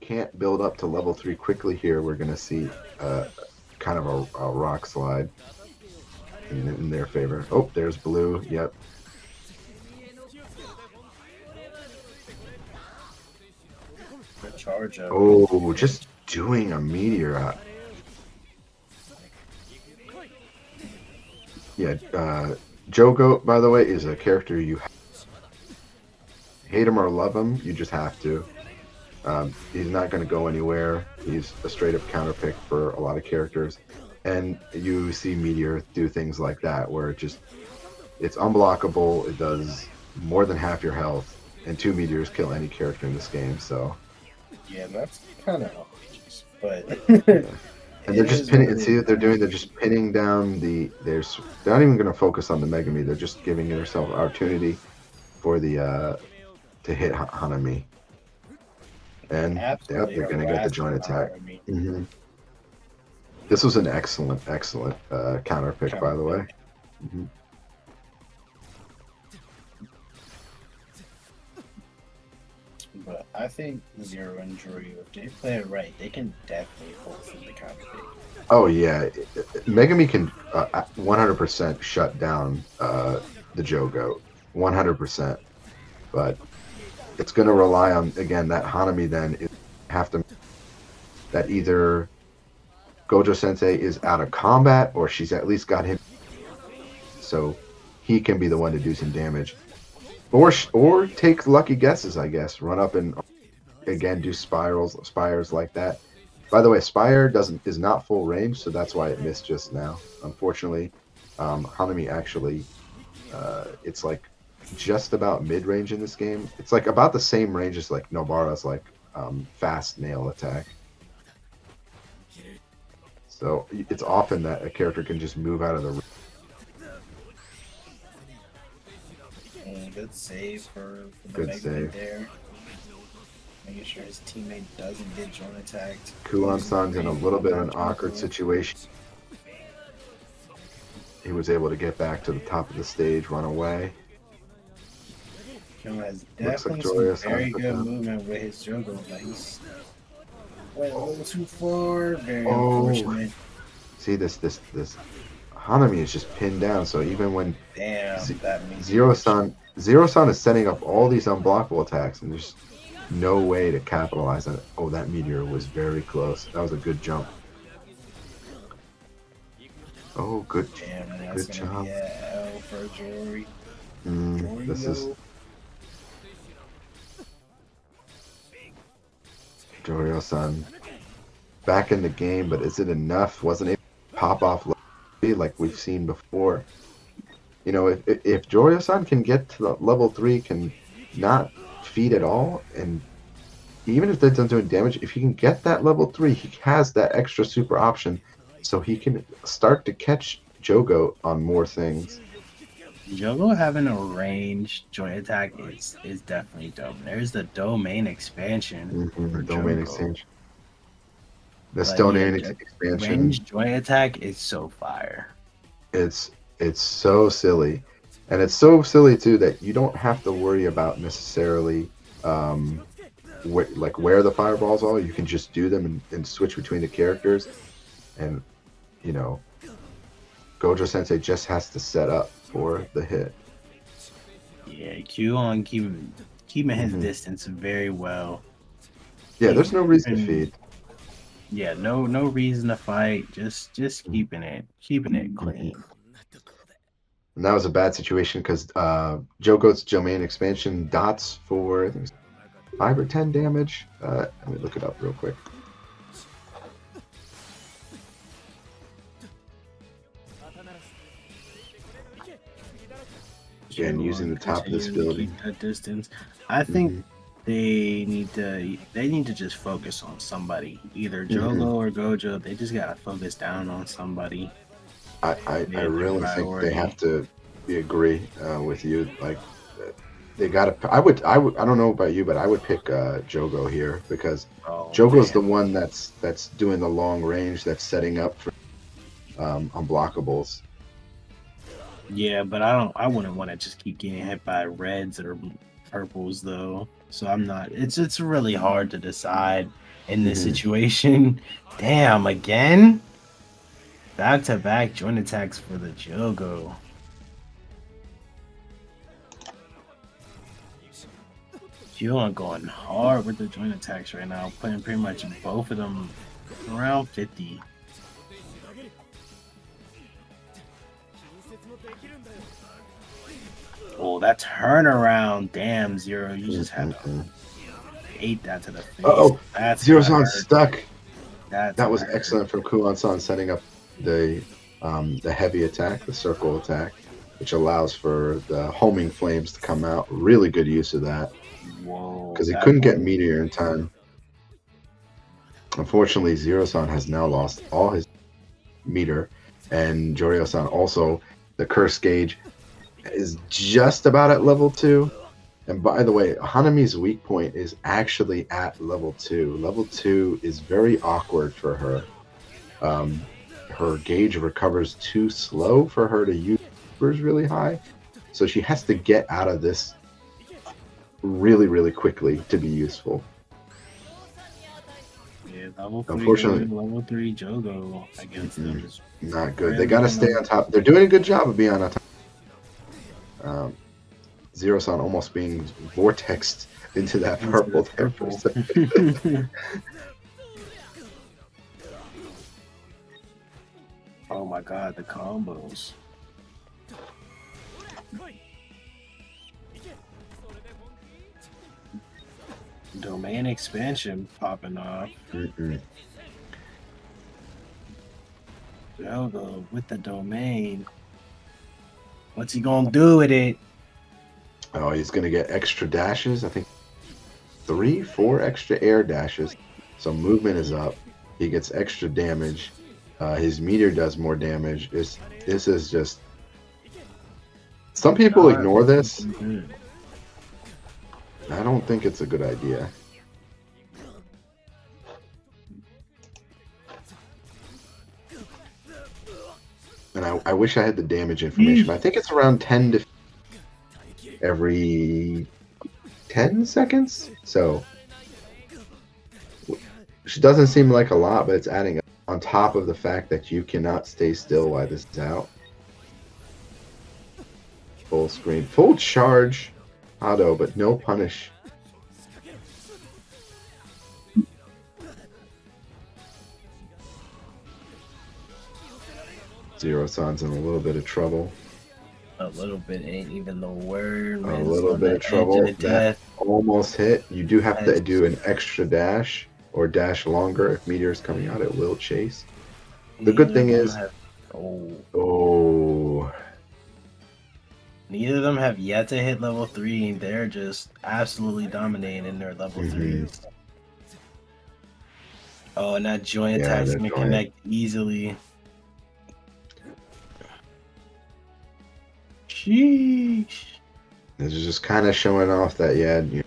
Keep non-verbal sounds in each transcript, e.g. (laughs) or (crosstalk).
Can't build up to level three quickly here, we're gonna see uh, kind of a, a rock slide in, in their favor. Oh, there's blue. Yep. Charge. Oh, just doing a meteor. Yeah, uh, Jogo, by the way, is a character you hate him or love him, you just have to. Um, he's not going to go anywhere. He's a straight up counter pick for a lot of characters. And you see Meteor do things like that, where it just, it's unblockable. It does more than half your health, and two Meteors kill any character in this game. So, Yeah, that's kind of outrageous, but. (laughs) (laughs) and they're just pinning. And see what they're doing? They're just pinning down the. They're they're not even going to focus on the Megumi. They're just giving yourself opportunity for the uh to hit Ha- Hanami. And yep, they're going to get the joint attack. I mean, hmm This was an excellent, excellent uh, counter pick, by the way. Mhm. But I think Zero and Drew, if they play it right, they can definitely hold from the counter pick. Oh yeah, Megumi can uh, 100% shut down uh, the Goat. 100%. But it's going to rely on again that Hanami then is have to that either Gojo Sensei is out of combat or she's at least got him, so he can be the one to do some damage, or or take lucky guesses. I guess run up and again do spirals spires like that. By the way, Spire doesn't is not full range, so that's why it missed just now. Unfortunately, um, Hanami actually, uh, it's like just about mid range in this game. It's like about the same range as like Nobara's like um, fast nail attack. So it's often that a character can just move out of the. And good save for, for the Good Mega save. there. Making sure his teammate doesn't get joint attacked. Kulan in a little bit of an awkward situation. He was able to get back to the top of the stage, run away. Kyo has like definitely Joyous some very good gun. movement with his Jogo, but he's went a little too far. Very Oh. unfortunate. See this this this Hanami is just pinned down, so even when Damn, Z- that means Zero Sun Zero Sun is setting up all these unblockable attacks, and there's no way to capitalize on it. Oh, that meteor was very close. That was a good jump. Oh, good. Damn, Good job. be for Jory. Mm, this is Jorio. Jorio back in the game, but is it enough? Wasn't to pop off like we've seen before. You know, if if, if Jorio Sun can get to level three, can not feed at all, and even if they're done doing damage, if he can get that level three, he has that extra super option, so he can start to catch Jogo on more things. Jogo having a ranged joint attack is is definitely dope. There's the domain expansion. Mhm, for Domain Jogo. exchange. The But domain yeah, expansion. Ranged joint attack is so fire. it's it's so silly and it's so silly too that you don't have to worry about necessarily um wh- like where the fireballs are you can just do them and, and switch between the characters and you know gojo sensei just has to set up for the hit Yeah, Q on keeping keeping his Mhm. distance very well. yeah there's no reason to feed Yeah, no no reason to fight. Just just keeping it keeping it clean. and that was a bad situation because uh jogo's domain expansion dots for I think five or ten damage uh let me look it up real quick Again, using the top of this building. That distance. I think Mhm. they need to they need to just focus on somebody, either Jogo Mhm. or Gojo. They just gotta focus down on somebody. I, I, I really think they have to agree uh, with you. Like they got to. I would. I would. I don't know about you, but I would pick uh, Jogo here because Oh, Jogo's the one that's that's doing the long range. That's setting up for um, unblockables. Yeah, but I don't. I wouldn't want to just keep getting hit by reds or purples though. So I'm not. It's it's really hard to decide in this Mhm. situation. Damn, again. Back to back joint attacks for the Jogo. Julian going hard with the joint attacks right now, putting pretty much both of them around 50. Oh, that turnaround. Damn, Zero. You just had to Mhm. ate that to the face. Uh-oh. That's Zero San stuck. That's That was hurt. excellent from Kuan San setting up the um, the heavy attack, the circle attack, which allows for the homing flames to come out. Really good use of that because he couldn't get Meteor in time. Unfortunately, Zero San has now lost all his meter, and Jorio San also, the curse gauge is just about at level two. And by the way, Hanami's weak point is actually at level two. Level two is very awkward for her. Um, her gauge recovers too slow for her to use really high, so she has to get out of this really, really quickly to be useful. Yeah, level three, Unfortunately- level three Jogo against them. Mhm. is- Not good. They got to stay on top. They're doing a good job of being on top. Um, Zero Sun almost being vortexed into that purple. the there for a second. (laughs) (laughs) oh my god, the combos. Domain expansion popping off. Mm-mm. Jogo with the domain. What's he gonna do with it? Oh, he's gonna get extra dashes. I think three, four extra air dashes. So movement is up. He gets extra damage. Uh, his meteor does more damage. It's, this is just. Some people ignore this. I don't think it's a good idea. And I, I wish I had the damage information. I think it's around 10 to every 10 seconds. So which doesn't seem like a lot, but it's adding up on top of the fact that you cannot stay still while this is out. Full screen, full charge, auto, but no punish. Zero Sun's in a little bit of trouble. A little bit ain't even the word. A man. It's little bit of trouble. of That-. Almost hit. You do have to do an extra dash or dash longer. If meteor is coming out, it will chase. The good thing is- have- oh, Oh, neither of them have yet to hit level three. They're just absolutely dominating in their level Mhm. threes. Oh, and that joint Yeah, attack's gonna joint- connect easily. Sheesh. this is just kind of showing off that yeah, you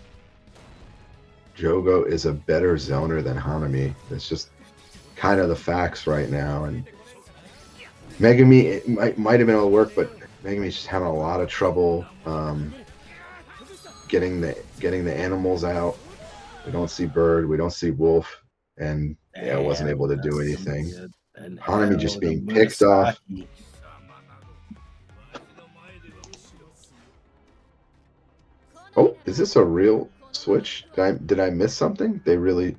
Jogo is a better zoner than Hanami. It's just kind of the facts right now. And Megumi it might might have been able to work, but Megumi's just having a lot of trouble um, getting the getting the animals out. We don't see bird, we don't see wolf, and yeah, wasn't able to do anything. good. Hanami just being picked off. (laughs) Oh, is this a real switch? Did I did I miss something? They really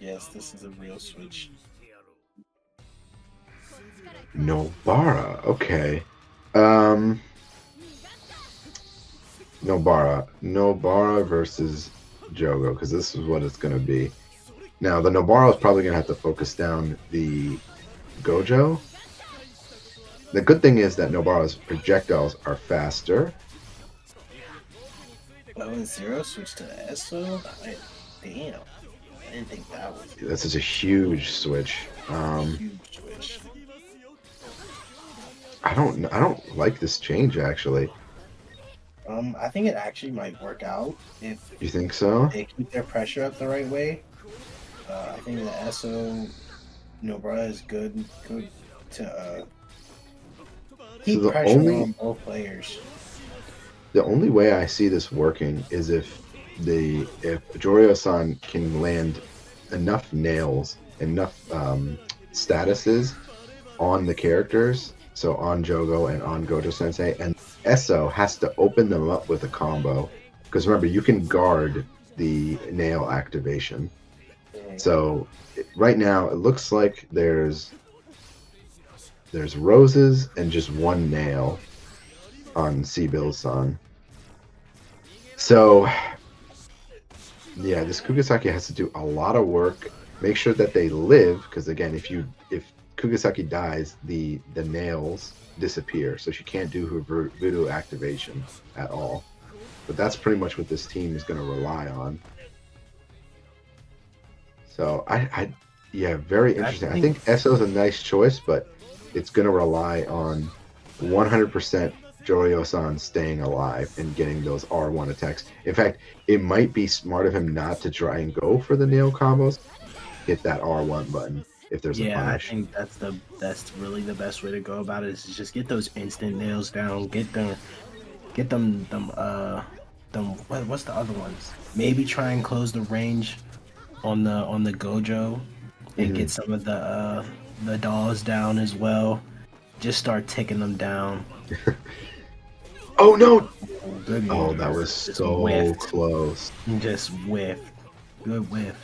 Yes, this is a real switch. Nobara. Okay. Um Nobara. Nobara versus Jogo, because this is what it's gonna be. Now the Nobara is probably gonna have to focus down the Gojo. The good thing is that Nobara's projectiles are faster. Oh, and Zero switched to Eso? I, damn. I didn't think that was This is a huge switch. Um, huge switch. I don't I don't like this change actually. Um, I think it actually might work out if You think so? they keep their pressure up the right way. Uh, I think the Eso Nobara is good good to uh, keep the pressure only- on both players. The only way I see this working is if the if Joryo-san can land enough nails, enough um, statuses on the characters, so on Jogo and on Gojo Sensei, and Eso has to open them up with a combo. Because remember, you can guard the nail activation. So right now, it looks like there's there's roses and just one nail on Seabill's son. So yeah, this Kugisaki has to do a lot of work. Make sure that they live, because again, if you if Kugisaki dies, the the nails disappear, so she can't do her vo- voodoo activation at all. But that's pretty much what this team is going to rely on. So I, I yeah, very interesting. I think, I think is a nice choice, but it's going to rely on 100% Joryo-san staying alive and getting those R1 attacks. In fact, it might be smart of him not to try and go for the nail combos. Hit that R1 button if there's yeah, a punish. I think that's the that's really the best way to go about it is just get those instant nails down, get them get them them uh them what, what's the other ones? Maybe try and close the range on the on the Gojo and Mhm. get some of the uh the dolls down as well. Just start ticking them down. (laughs) Oh no! Good Oh, that was so whiffed. close. Just whiff. Good whiff.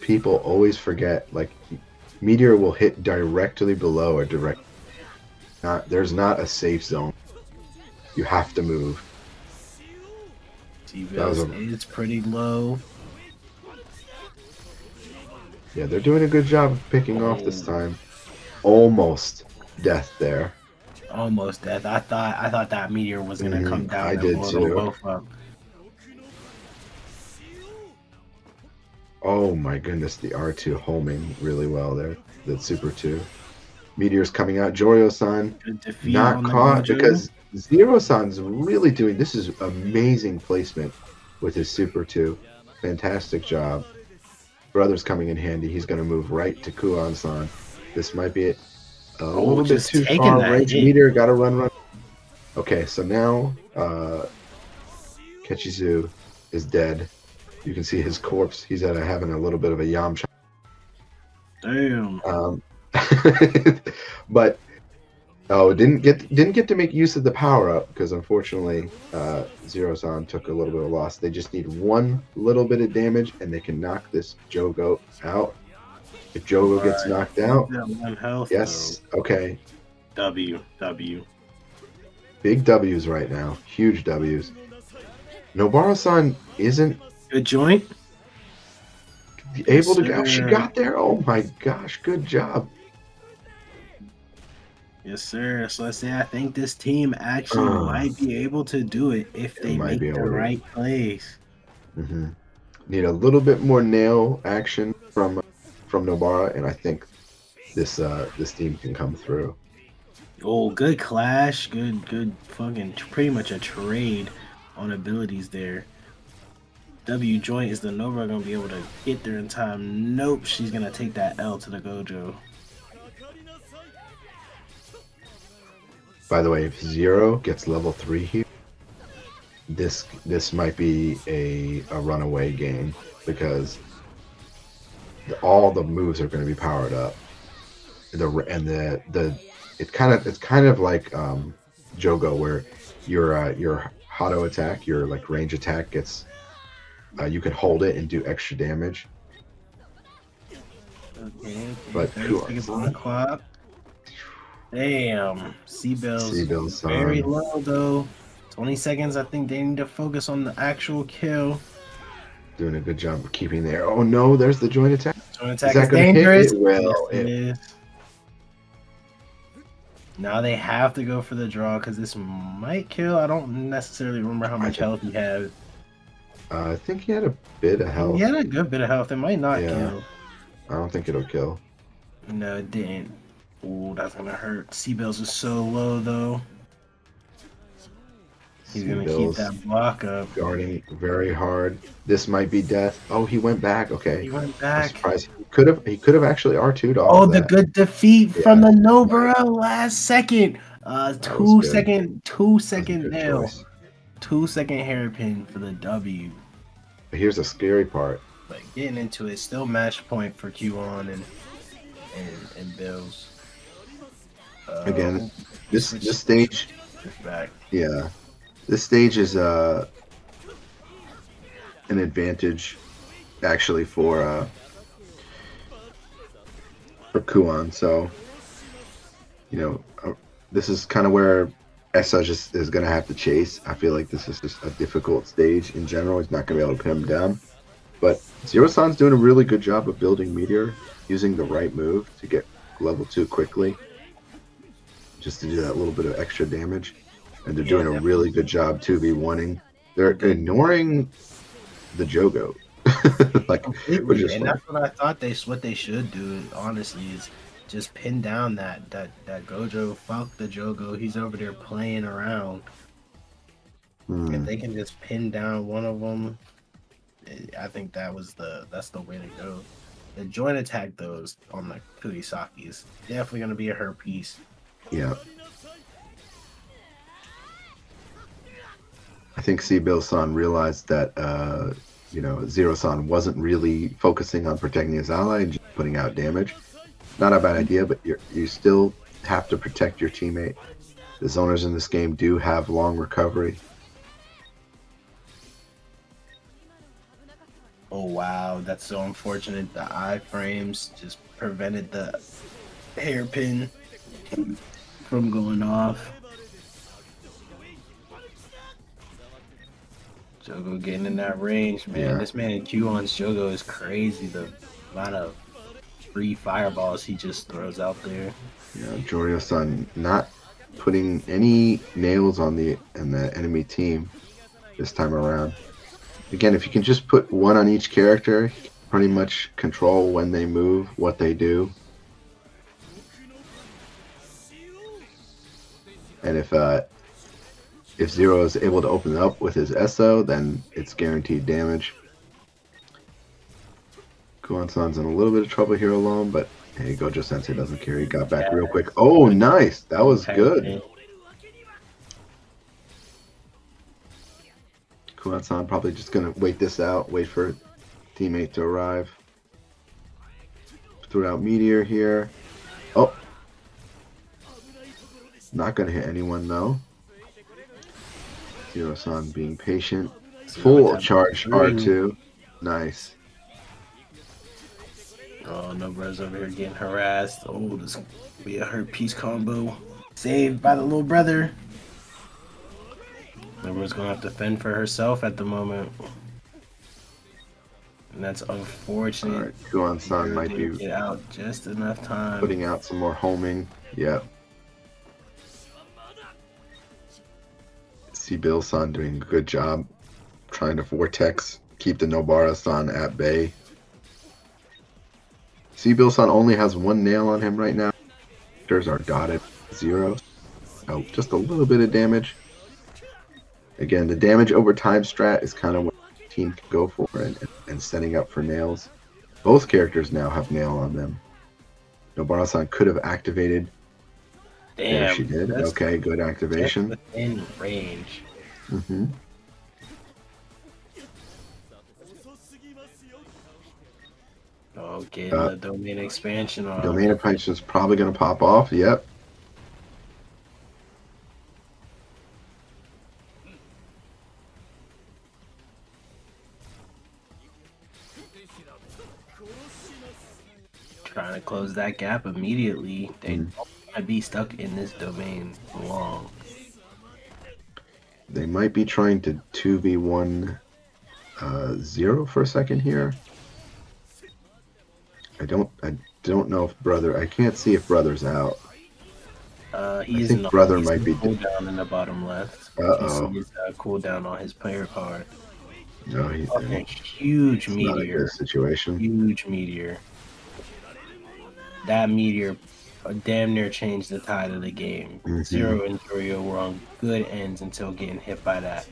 People always forget like meteor will hit directly below a direct. Not there's not a safe zone. You have to move. That was T-Bills a- is pretty low. Yeah, they're doing a good job of picking off this oh. time. Almost death there. Almost death. I thought I thought that meteor was gonna Mhm, come down I and did blow too. both up. Oh my goodness, the R2 homing really well there. The Super 2. Meteor's coming out. Joryo-san not caught because Zero-san's really doing this is amazing placement with his Super 2. Fantastic job. Brother's coming in handy. He's going to move right to Kuan-san. This might be it. A little bit Oh, too far. that hit. Meteor got to run, run. Okay, so now uh, Kechizu is dead. You can see his corpse. He's at a, having a little bit of a Yamcha Damn. um, (laughs) but oh, didn't get didn't get to make use of the power up because unfortunately, uh, Zero San took a little bit of loss. They just need one little bit of damage and they can knock this Jogo out. If Jogo gets Alright. knocked out, one health. yes, okay. W W. big W's right now, huge W's. Nobara-san isn't Good joint. able to go. She got there. Oh my gosh, good job. Yes, sir. So let's say I think this team actually Uh, might be able to do it if they might make be the able to. right plays. hmm Need a little bit more nail action from from Nobara, and I think this uh this team can come through. Oh, good clash. Good, good fucking pretty much a trade on abilities there. W joint is the Nova gonna be able to get there in time. Nope, she's gonna take that L to the Gojo. By the way, if Zero gets level three here, this this might be a a runaway game because all the moves are going to be powered up. The and the the it kind of it's kind of like um, Jogo where your uh, your Hado attack, your like range attack gets uh, you can hold it and do extra damage. Okay, okay. But 30 cool. seconds on the clock. Damn, Seabell's Seabell's, very low though. 20 seconds. I think they need to focus on the actual kill. Doing a good job of keeping there. Oh no, there's the joint attack. Joint attack is hit? dangerous. It will. Yes, it It- is. Now they have to go for the draw because this might kill. I don't necessarily remember how much health he had. Uh, I think he had a bit of health. He had a good bit of health. It might not Yeah. kill. I don't think it'll kill. No, it didn't. Ooh, that's gonna hurt. Seabells is so low though. He's gonna keep that block up. guarding very hard. This might be death. Oh, he went back. Okay. He went I'm back. surprised. He could have. He could have actually R 2'd all Oh, of the that. good defeat from Yeah. the Nobara last second. Uh, That two second, two That was a second nail, choice. two second hairpin for the W. But here's the scary part. But getting into it, still match point for Q1 and and, and Bills. Uh, Again, This switch- this stage, back. yeah, this stage is uh an advantage actually for uh for Kuan. So you know, uh, this is kind of where Essa just is going to have to chase. I feel like this is just a difficult stage in general. He's not going to be able to pin him down. But Zero San's doing a really good job of building Meteor, using the right move to get level two quickly, just to do that little bit of extra damage. And they're doing a really good job 2v1ing. They're ignoring the Jogo. (laughs) like, we're just and that's what I thought they what they should do. Honestly, is just pin down that that that Gojo. Fuck the Jogo. He's over there playing around. hmm, If they can just pin down one of them, I think that was the that's the way to go. The joint attack those on the Kurisaki is definitely gonna be a her piece. yeah. Think Bill San realized that uh, you know Zero San wasn't really focusing on protecting his ally and just putting out damage. Not a bad idea, but you you still have to protect your teammate. The zoners in this game do have long recovery. Oh wow, that's so unfortunate. The iframes just prevented the hairpin from going off. Jogo getting in that range, man. Yeah. This man in Q on Jogo is crazy. The amount of free fireballs he just throws out there. Know, Jorio San not putting any nails on the and the enemy team this time around. Again, if you can just put one on each character, pretty much control when they move, what they do. And if uh, if Zero is able to open it up with his SO, then it's guaranteed damage. Kuan-san's in a little bit of trouble here alone, but hey, Gojo Sensei doesn't care. He got back real quick. Oh, nice. That was good. Kuan-san probably just gonna wait this out, wait for teammate to arrive. Threw out Meteor here. Oh. Not gonna hit anyone though. Zero-san being patient. Full charge R2. Nice. Oh, no brothers over here getting harassed. Oh, this be a hurt piece combo. Saved by the little brother. Nobody's gonna have to fend for herself at the moment. And that's unfortunate. Alright, Kuan-san might be get out just enough time. putting out some more homing. Yep. See Bill San doing a good job trying to vortex, keep the Nobara San at bay. See Bill San only has one nail on him right now. Characters are dotted zero. Oh, just a little bit of damage. Again, the damage over time strat is kind of what the team can go for and, and setting up for nails. Both characters now have nail on them. Nobara-san could have activated. Damn. there she did. Okay, good activation. within range. hmm Oh, getting Uh, the domain expansion on. Domain expansion is probably going to pop off. Yep. Trying to close that gap immediately. They Mm. To be stuck in this domain long. They might be trying to 2v1 uh, zero for a second here. I don't I don't know if brother I can't see if brother's out. Uh, he's think in the, brother might be- cooldown in the bottom left. Uh-oh. He's uh, cooldown on his player card. No, he's huge it's not meteor. situation. Huge meteor. That meteor uh, damn near changed the tide of the game. Mhm. Zero and Jorio were on good ends until getting hit by that.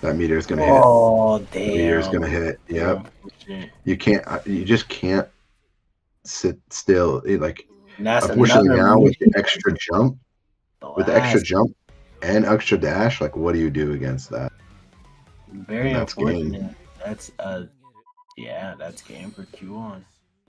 That meteor's gonna hit. Oh damn! meteor's gonna hit. Yep. Unfortunate. You can't. uh, You just can't sit still. It, like that's unfortunately now with the extra jump, the with the extra jump and extra dash, like what do you do against that? Very that's game. That's uh, yeah, that's game for Q on.